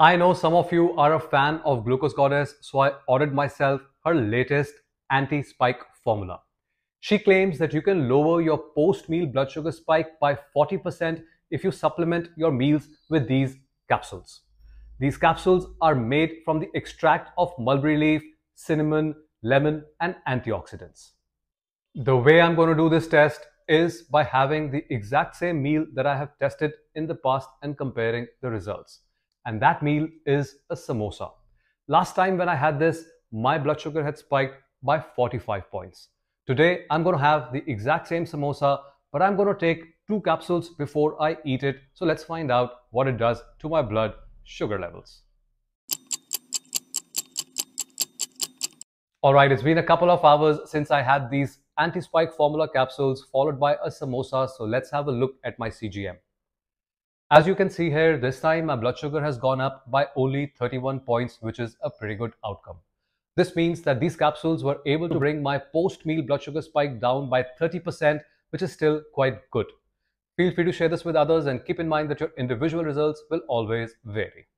I know some of you are a fan of Glucose Goddess, so I ordered myself her latest anti-spike formula. She claims that you can lower your post-meal blood sugar spike by 40% if you supplement your meals with these capsules. These capsules are made from the extract of mulberry leaf, cinnamon, lemon and antioxidants. The way I'm going to do this test is by having the exact same meal that I have tested in the past and comparing the results. And that meal is a samosa. Last time when I had this, my blood sugar had spiked by 45 points. Today, I'm going to have the exact same samosa, but I'm going to take two capsules before I eat it. So let's find out what it does to my blood sugar levels. Alright, it's been a couple of hours since I had these anti-spike formula capsules followed by a samosa. So let's have a look at my CGM. As you can see here, this time my blood sugar has gone up by only 31 points, which is a pretty good outcome. This means that these capsules were able to bring my post-meal blood sugar spike down by 30%, which is still quite good. Feel free to share this with others and keep in mind that your individual results will always vary.